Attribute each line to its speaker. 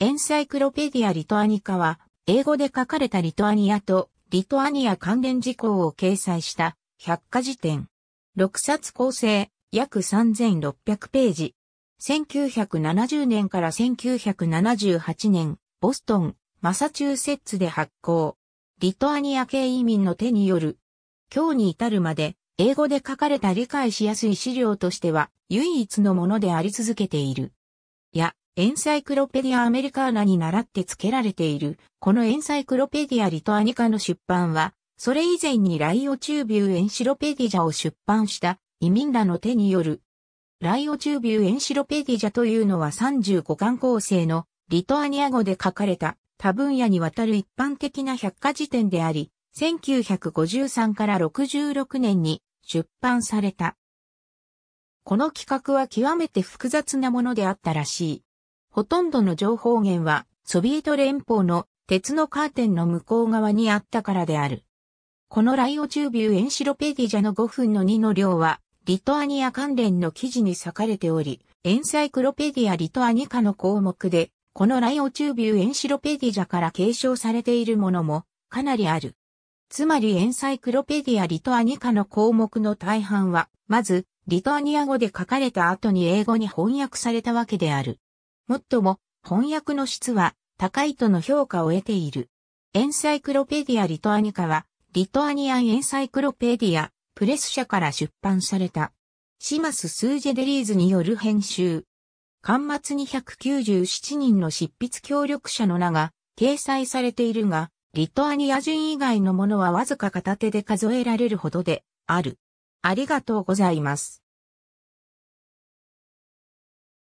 Speaker 1: エンサイクロペディア・リトアニカは、英語で書かれたリトアニアとリトアニア関連事項を掲載した百科事典。6冊構成、約3600ページ。1970年から1978年、ボストン、マサチューセッツで発行。リトアニア系移民の手による。今日に至るまで、英語で書かれた理解しやすい資料としては、唯一のものであり続けている。や、エンサイクロペディア・アメリカーナに倣って付けられている、このエンサイクロペディア・リトアニカの出版は、それ以前にライオチュービュー・エンシロペディジャを出版した移民らの手による。ライオチュービュー・エンシロペディジャというのは35巻構成のリトアニア語で書かれた多分野にわたる一般的な百科事典であり、1953から66年に出版された。この企画は極めて複雑なものであったらしい。ほとんどの情報源はソビエト連邦の鉄のカーテンの向こう側にあったからである。このライオチュービューエンシロペディジャの5分の2の量はリトアニア関連の記事に割かれており、エンサイクロペディアリトアニカの項目でこのライオチュービューエンシロペディジャから継承されているものもかなりある。つまりエンサイクロペディアリトアニカの項目の大半は、まず、リトアニア語で書かれた後に英語に翻訳されたわけである。もっとも、翻訳の質は高いとの評価を得ている。エンサイクロペディアリトアニカは、リトアニアンエンサイクロペディア、プレス社から出版された。シマス・スージェデリーズによる編集。端末に197人の執筆協力者の名が掲載されているが、リトアニア人以外のものはわずか片手で数えられるほどである。ありがとうございます。